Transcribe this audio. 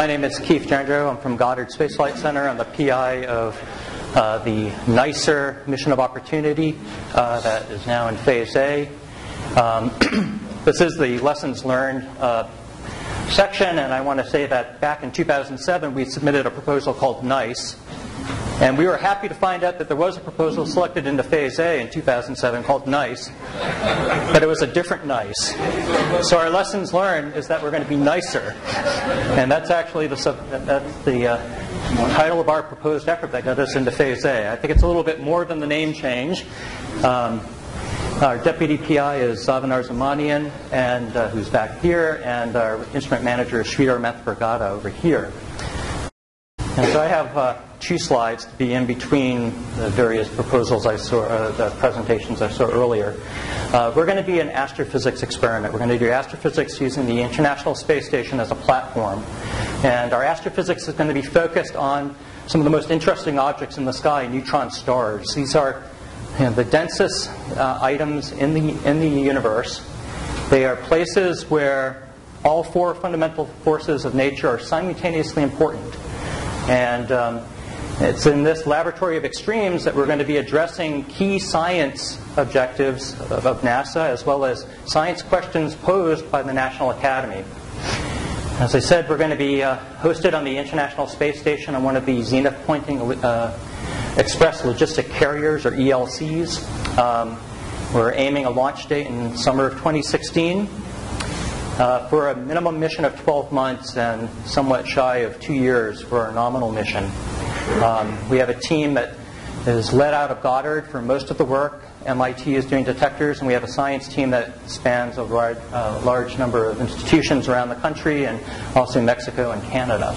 My name is Keith Gendreau. I'm from Goddard Space Flight Center. I'm the PI of uh, the NICER mission of opportunity uh, that is now in phase A. Um, this is the lessons learned uh, section, and I want to say that back in 2007 we submitted a proposal called NICE. And we were happy to find out that there was a proposal selected into Phase A in 2007 called NICE, but it was a different NICE. So our lessons learned is that we're going to be nicer, and that's actually the that's the uh, title of our proposed effort that got us into Phase A. I think it's a little bit more than the name change. Um, our deputy PI is Zaven Arzoumanian, and uh, who's back here, and our instrument manager is Sridhar Manthripragada over here. And so I have uh, two slides to be in between the various proposals I saw, uh, the presentations I saw earlier. Uh, we're going to be an astrophysics experiment. We're going to do astrophysics using the International Space Station as a platform. And our astrophysics is going to be focused on some of the most interesting objects in the sky, neutron stars. These are you know, the densest uh, items in the, in the universe. They are places where all four fundamental forces of nature are simultaneously important. And um, it's in this laboratory of extremes that we're going to be addressing key science objectives of, of NASA as well as science questions posed by the National Academy. As I said, we're going to be uh, hosted on the International Space Station on one of the zenith pointing uh, express logistic carriers, or ELCs. Um, we're aiming a launch date in summer of 2016 uh, for a minimum mission of 12 months and somewhat shy of two years for our nominal mission. Um, we have a team that is led out of Goddard for most of the work. MIT is doing detectors, and we have a science team that spans a large, uh, large number of institutions around the country and also Mexico and Canada.